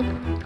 うん。